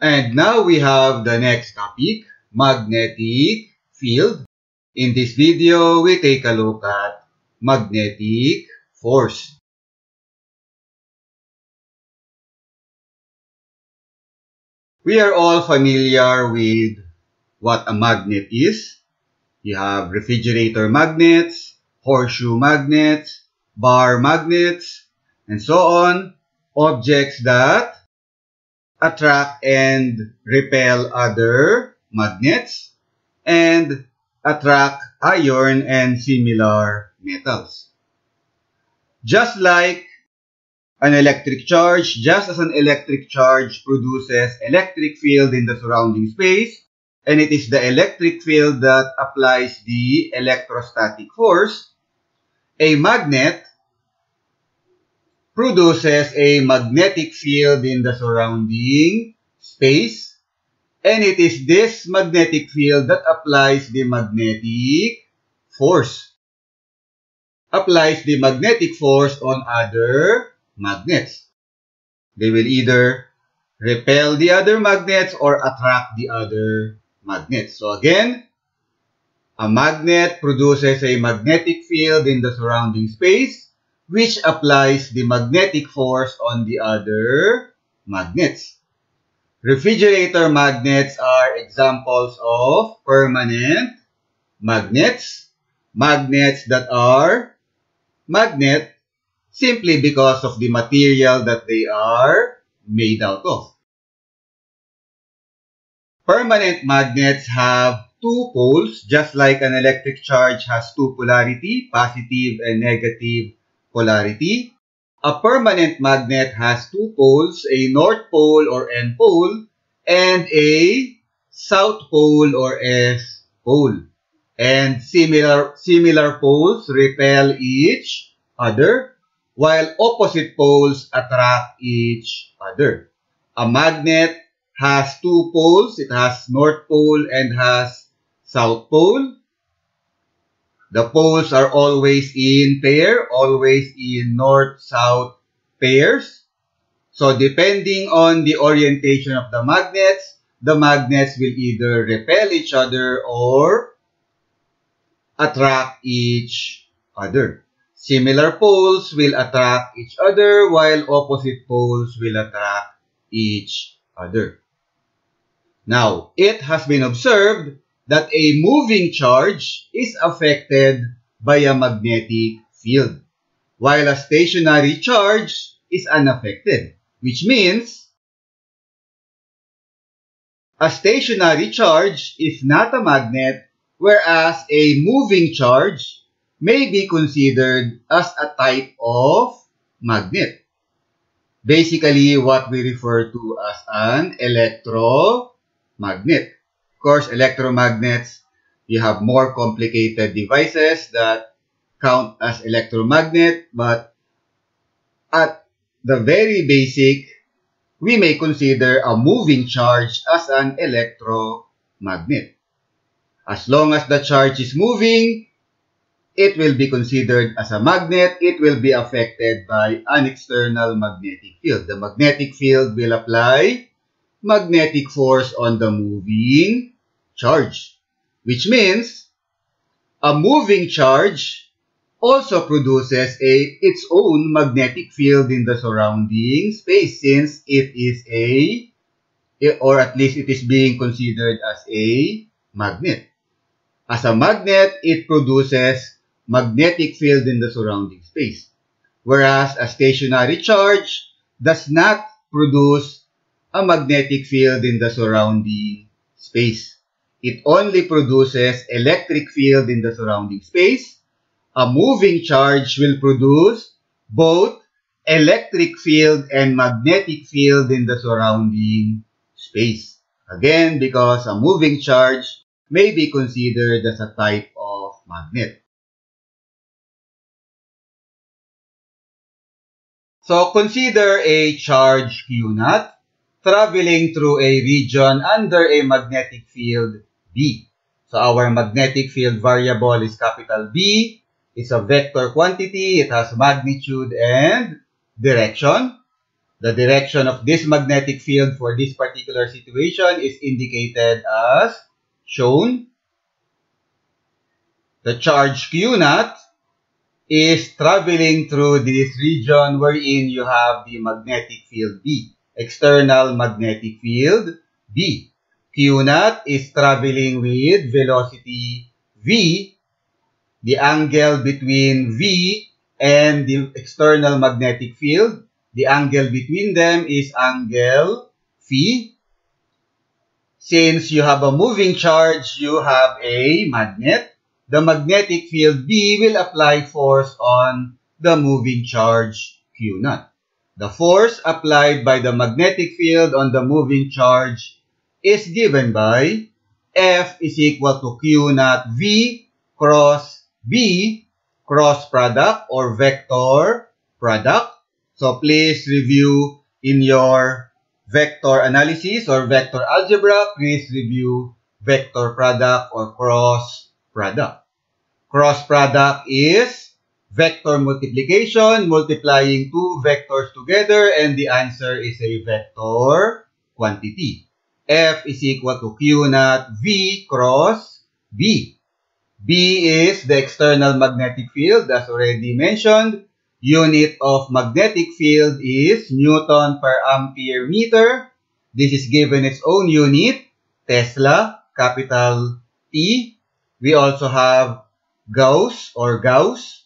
And now we have the next topic, magnetic field. In this video, we take a look at magnetic force. We are all familiar with what a magnet is. You have refrigerator magnets, horseshoe magnets, bar magnets, and so on. Objects that attract and repel other magnets and attract iron and similar metals. Just like an electric charge, just as an electric charge produces electric field in the surrounding space, and it is the electric field that applies the electrostatic force, a magnet produces a magnetic field in the surrounding space. And it is this magnetic field that applies the magnetic force. Applies the magnetic force on other magnets. They will either repel the other magnets or attract the other magnets. So again, a magnet produces a magnetic field in the surrounding space which applies the magnetic force on the other magnets. Refrigerator magnets are examples of permanent magnets. Magnets that are magnet simply because of the material that they are made out of. Permanent magnets have two poles, just like an electric charge has two polarity, positive and negative polarity. A permanent magnet has two poles, a north pole or N pole, and a south pole or S pole. And similar, similar poles repel each other, while opposite poles attract each other. A magnet has two poles. It has north pole and has south pole. The poles are always in pair, always in north-south pairs. So depending on the orientation of the magnets, the magnets will either repel each other or attract each other. Similar poles will attract each other while opposite poles will attract each other. Now, it has been observed that a moving charge is affected by a magnetic field, while a stationary charge is unaffected, which means a stationary charge is not a magnet, whereas a moving charge may be considered as a type of magnet. Basically, what we refer to as an electromagnet course, electromagnets, you have more complicated devices that count as electromagnet, but at the very basic, we may consider a moving charge as an electromagnet. As long as the charge is moving, it will be considered as a magnet. It will be affected by an external magnetic field. The magnetic field will apply magnetic force on the moving charge, which means a moving charge also produces a its own magnetic field in the surrounding space since it is a or at least it is being considered as a magnet. As a magnet, it produces magnetic field in the surrounding space. Whereas a stationary charge does not produce a magnetic field in the surrounding space. It only produces electric field in the surrounding space. A moving charge will produce both electric field and magnetic field in the surrounding space. Again, because a moving charge may be considered as a type of magnet. So consider a charge Q naught traveling through a region under a magnetic field B. So our magnetic field variable is capital B. It's a vector quantity. It has magnitude and direction. The direction of this magnetic field for this particular situation is indicated as shown. The charge Q naught is traveling through this region wherein you have the magnetic field B, external magnetic field B. Q naught is traveling with velocity V. The angle between V and the external magnetic field, the angle between them is angle phi. Since you have a moving charge, you have a magnet. The magnetic field B will apply force on the moving charge Q naught. The force applied by the magnetic field on the moving charge is given by F is equal to Q naught V cross B cross product or vector product. So please review in your vector analysis or vector algebra, please review vector product or cross product. Cross product is vector multiplication, multiplying two vectors together, and the answer is a vector quantity. F is equal to Q naught V cross B. B is the external magnetic field, as already mentioned. Unit of magnetic field is Newton per ampere meter. This is given its own unit, Tesla, capital T. We also have Gauss or Gauss.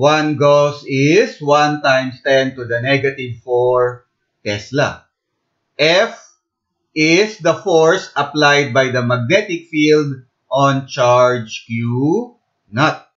1 Gauss is 1 times 10 to the negative 4 Tesla. F is the force applied by the magnetic field on charge Q naught.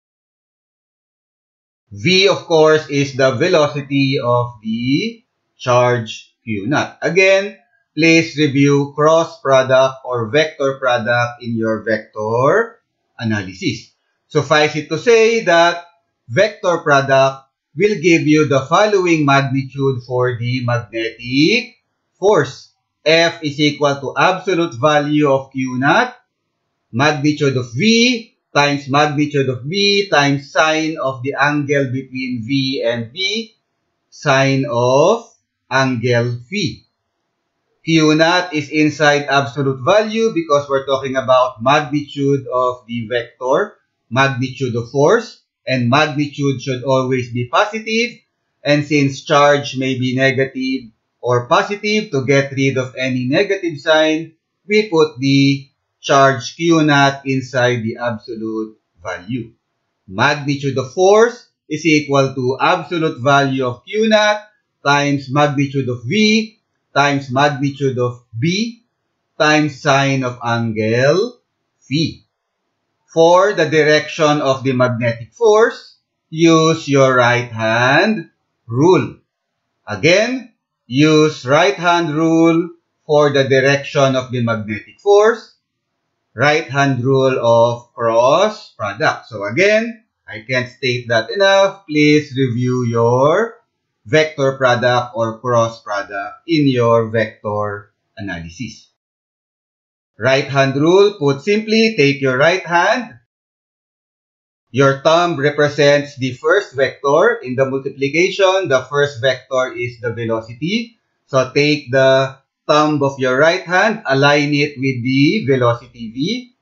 V, of course, is the velocity of the charge Q naught. Again, please review cross product or vector product in your vector analysis. Suffice it to say that vector product will give you the following magnitude for the magnetic force. F is equal to absolute value of Q naught, magnitude of V times magnitude of B times sine of the angle between V and B, sine of angle phi. Q naught is inside absolute value because we're talking about magnitude of the vector, magnitude of force, and magnitude should always be positive. And since charge may be negative or positive, to get rid of any negative sign, we put the charge Q naught inside the absolute value. Magnitude of force is equal to absolute value of Q naught times magnitude of V times magnitude of B times sine of angle phi. For the direction of the magnetic force, use your right hand rule. Again, use right hand rule for the direction of the magnetic force, right hand rule of cross product. So again, I can't state that enough. Please review your vector product or cross product in your vector analysis. Right hand rule, put simply, take your right hand. Your thumb represents the first vector. In the multiplication, the first vector is the velocity. So take the thumb of your right hand, align it with the velocity v,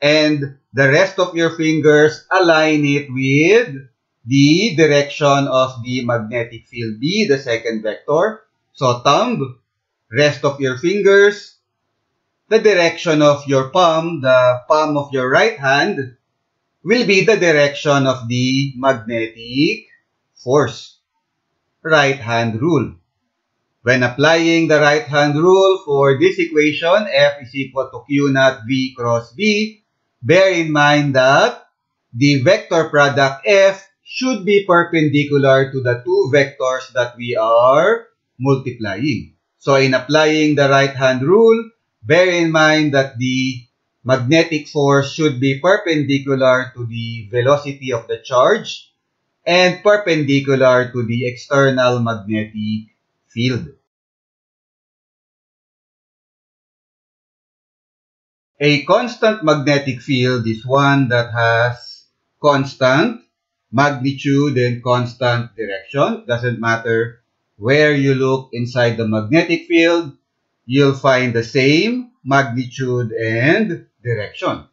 and the rest of your fingers, align it with the direction of the magnetic field B, the second vector. So thumb, rest of your fingers, the direction of your palm, the palm of your right hand, will be the direction of the magnetic force. Right hand rule. When applying the right hand rule for this equation, F is equal to Q naught V cross B, bear in mind that the vector product F should be perpendicular to the two vectors that we are multiplying. So in applying the right hand rule, bear in mind that the magnetic force should be perpendicular to the velocity of the charge and perpendicular to the external magnetic field. A constant magnetic field is one that has constant magnitude and constant direction. Doesn't matter where you look inside the magnetic field, you'll find the same magnitude and direction.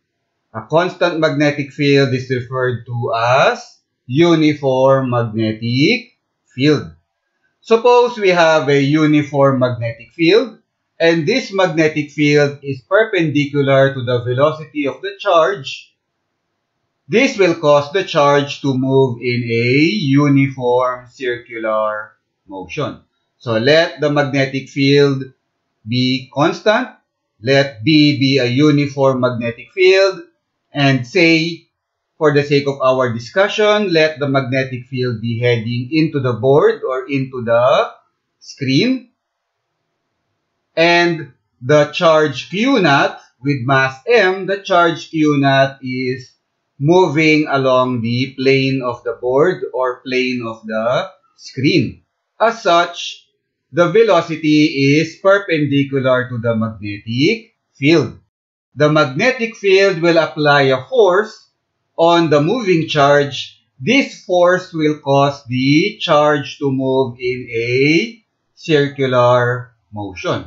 A constant magnetic field is referred to as uniform magnetic field. Suppose we have a uniform magnetic field, and this magnetic field is perpendicular to the velocity of the charge. This will cause the charge to move in a uniform circular motion. So let the magnetic field be constant. Let B be a uniform magnetic field. And say for the sake of our discussion, let the magnetic field be heading into the board or into the screen. And the charge Q naught with mass M, the charge Q naught is moving along the plane of the board or plane of the screen. As such, the velocity is perpendicular to the magnetic field. The magnetic field will apply a force on the moving charge, this force will cause the charge to move in a circular motion.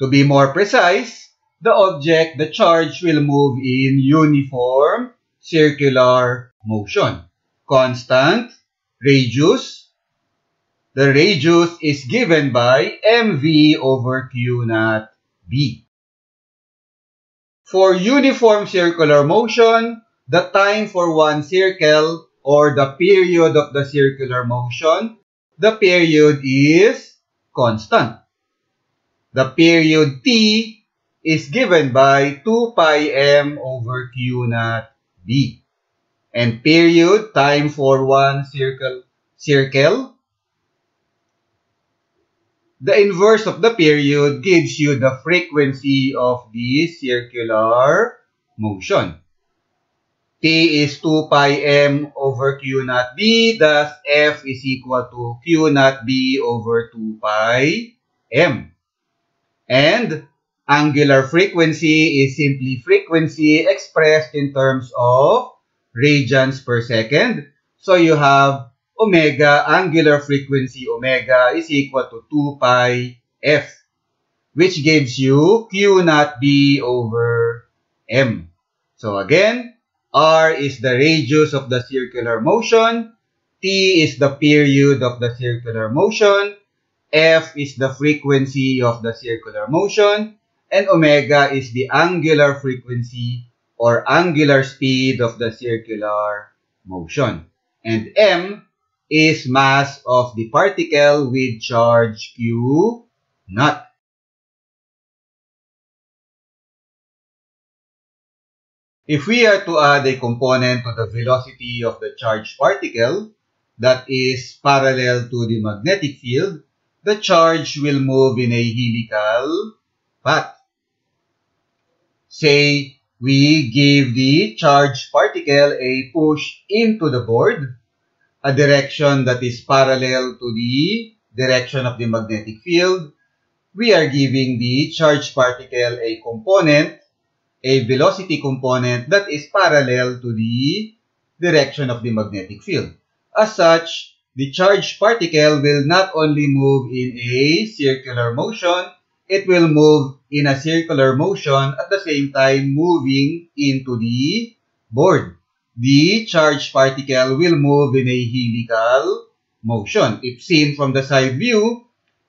To be more precise, the object, the charge, will move in uniform circular motion. Constant radius. The radius is given by mv over q naught b. For uniform circular motion, the time for one circle or the period of the circular motion, the period is constant. The period t is given by 2 pi m over q naught b. And period, time for one circle, circle, the inverse of the period gives you the frequency of the circular motion. T is 2 pi m over q naught b, thus F is equal to q naught b over 2 pi m. And angular frequency is simply frequency expressed in terms of radians per second. So you have omega, angular frequency omega is equal to 2 pi f, which gives you q naught b over m. So again, R is the radius of the circular motion. T is the period of the circular motion. F is the frequency of the circular motion. And omega is the angular frequency or angular speed of the circular motion. And M is mass of the particle with charge Q naught. If we are to add a component to the velocity of the charged particle that is parallel to the magnetic field, the charge will move in a helical path. Say, we give the charged particle a push into the board, a direction that is parallel to the direction of the magnetic field. We are giving the charged particle a component a velocity component that is parallel to the direction of the magnetic field. As such, the charged particle will not only move in a circular motion, it will move in a circular motion at the same time moving into the board. The charged particle will move in a helical motion. If seen from the side view,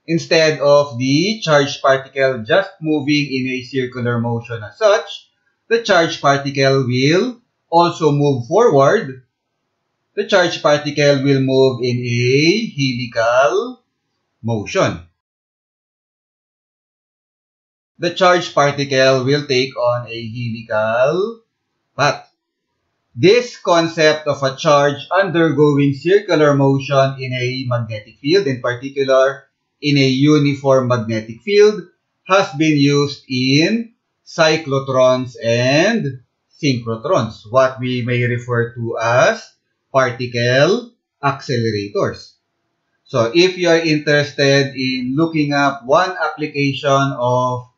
instead of the charged particle just moving in a circular motion as such, the charged particle will also move forward. The charged particle will move in a helical motion. The charged particle will take on a helical path. This concept of a charge undergoing circular motion in a magnetic field, in particular in a uniform magnetic field, has been used in cyclotrons and synchrotrons, what we may refer to as particle accelerators. So if you are interested in looking up one application of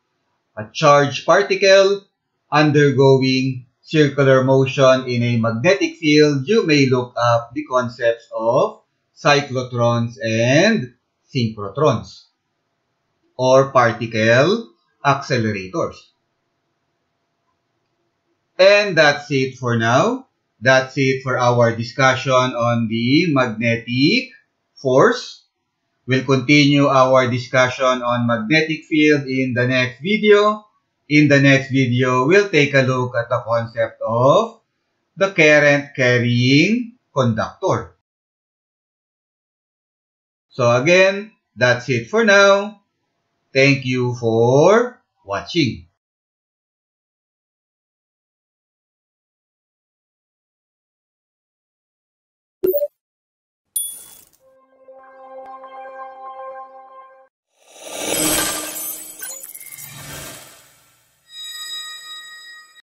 a charged particle undergoing circular motion in a magnetic field, you may look up the concepts of cyclotrons and synchrotrons or particle accelerators. And that's it for now. That's it for our discussion on the magnetic force. We'll continue our discussion on magnetic field in the next video. In the next video, we'll take a look at the concept of the current carrying conductor. So again, that's it for now. Thank you for watching.